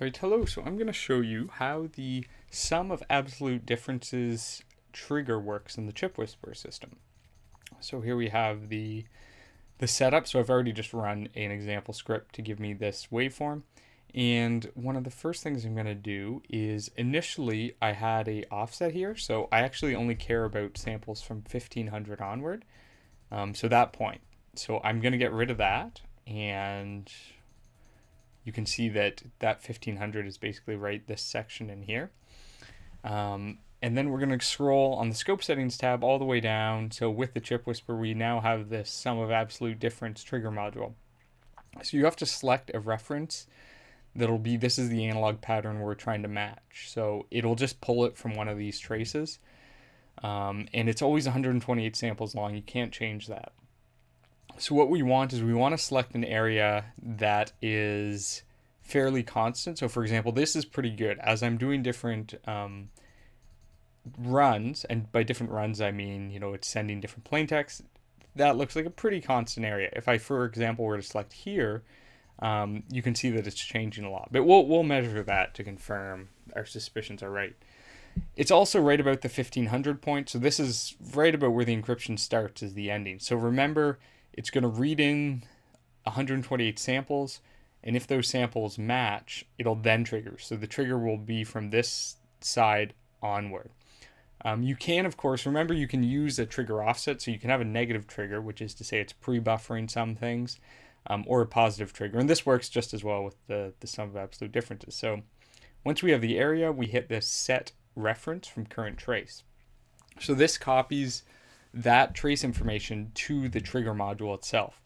Right, hello. So I'm going to show you how the sum of absolute differences trigger works in the ChipWhisperer system. So here we have the the setup. So I've already just run an example script to give me this waveform. And one of the first things I'm going to do is initially I had a offset here. So I actually only care about samples from 1500 onward. Um, so that point. So I'm going to get rid of that and you can see that that 1500 is basically right this section in here. Um, and then we're going to scroll on the scope settings tab all the way down. So with the chip whisper, we now have this sum of absolute difference trigger module. So you have to select a reference that'll be, this is the analog pattern we're trying to match. So it'll just pull it from one of these traces. Um, and it's always 128 samples long. You can't change that. So what we want is we want to select an area that is fairly constant. So for example, this is pretty good. As I'm doing different um, runs, and by different runs I mean, you know, it's sending different plain text, that looks like a pretty constant area. If I, for example, were to select here, um, you can see that it's changing a lot. But we'll, we'll measure that to confirm our suspicions are right. It's also right about the 1500 point. So this is right about where the encryption starts is the ending. So remember, it's going to read in 128 samples, and if those samples match, it'll then trigger. So the trigger will be from this side onward. Um, you can, of course, remember you can use a trigger offset, so you can have a negative trigger, which is to say it's pre-buffering some things, um, or a positive trigger. And this works just as well with the, the sum of absolute differences. So once we have the area, we hit this set reference from current trace. So this copies that trace information to the trigger module itself.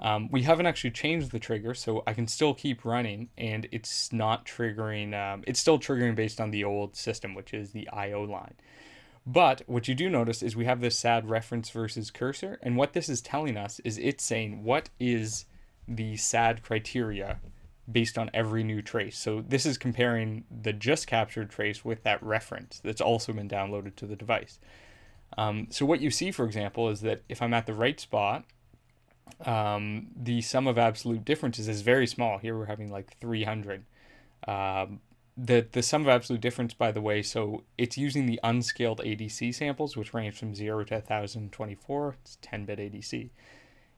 Um, we haven't actually changed the trigger, so I can still keep running, and it's not triggering. Um, it's still triggering based on the old system, which is the I/O line. But what you do notice is we have this SAD reference versus cursor, and what this is telling us is it's saying what is the SAD criteria based on every new trace. So this is comparing the just captured trace with that reference that's also been downloaded to the device. Um, so what you see, for example, is that if I'm at the right spot, um, the sum of absolute differences is very small. Here we're having like 300. Um, the the sum of absolute difference, by the way, so it's using the unscaled ADC samples, which range from zero to 1024. It's 10-bit ADC.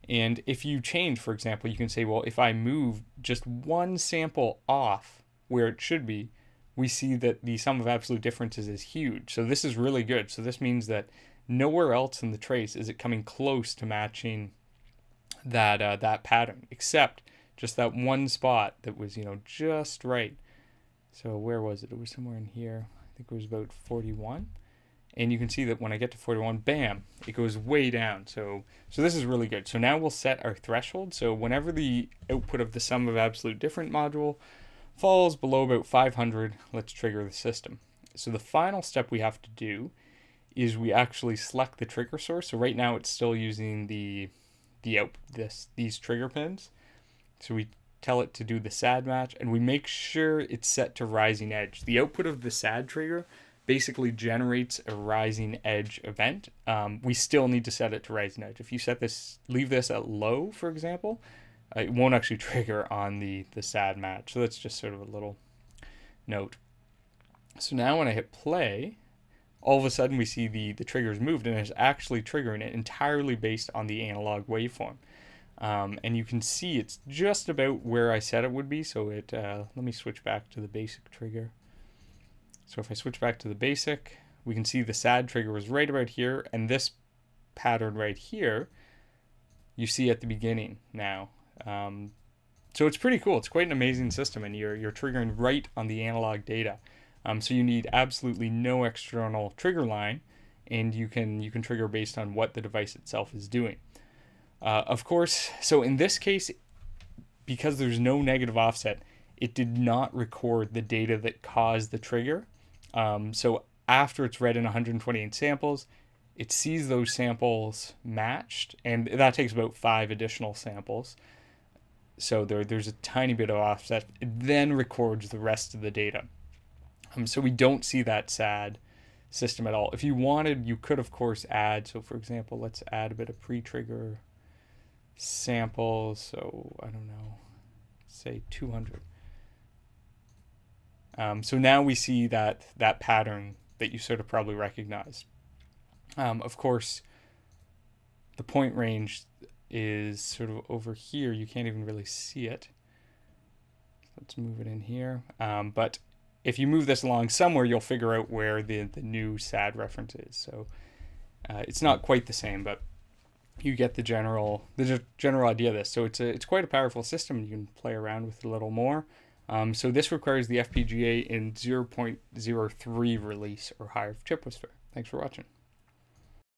And if you change, for example, you can say, well, if I move just one sample off where it should be, we see that the sum of absolute differences is huge. So this is really good. So this means that nowhere else in the trace is it coming close to matching that uh, that pattern, except just that one spot that was you know just right. So where was it? It was somewhere in here. I think it was about 41. And you can see that when I get to 41, bam, it goes way down. So so this is really good. So now we'll set our threshold. So whenever the output of the sum of absolute different module falls below about 500, let's trigger the system. So the final step we have to do is we actually select the trigger source. So right now it's still using the the out this these trigger pins. So we tell it to do the SAD match and we make sure it's set to rising edge. The output of the SAD trigger basically generates a rising edge event. Um, we still need to set it to rising edge. If you set this, leave this at low, for example, it won't actually trigger on the, the SAD match. So that's just sort of a little note. So now when I hit play, all of a sudden we see the, the triggers moved and it's actually triggering it entirely based on the analog waveform. Um, and you can see it's just about where I said it would be. So it, uh, let me switch back to the basic trigger. So if I switch back to the basic, we can see the SAD trigger was right about here and this pattern right here you see at the beginning now. Um, so it's pretty cool. It's quite an amazing system, and you're you're triggering right on the analog data. Um, so you need absolutely no external trigger line, and you can you can trigger based on what the device itself is doing. Uh, of course, so in this case, because there's no negative offset, it did not record the data that caused the trigger. Um, so after it's read in 128 samples, it sees those samples matched, and that takes about five additional samples. So there, there's a tiny bit of offset. It then records the rest of the data. Um, so we don't see that SAD system at all. If you wanted, you could, of course, add. So, for example, let's add a bit of pre-trigger samples. So, I don't know, say 200. Um, so now we see that that pattern that you sort of probably recognize. Um, of course, the point range is sort of over here. You can't even really see it. Let's move it in here. Um, but if you move this along somewhere, you'll figure out where the, the new SAD reference is. So uh, it's not quite the same, but you get the general the general idea of this. So it's a, it's quite a powerful system. You can play around with it a little more. Um, so this requires the FPGA in 0.03 release or higher chip whisper. Thanks for watching.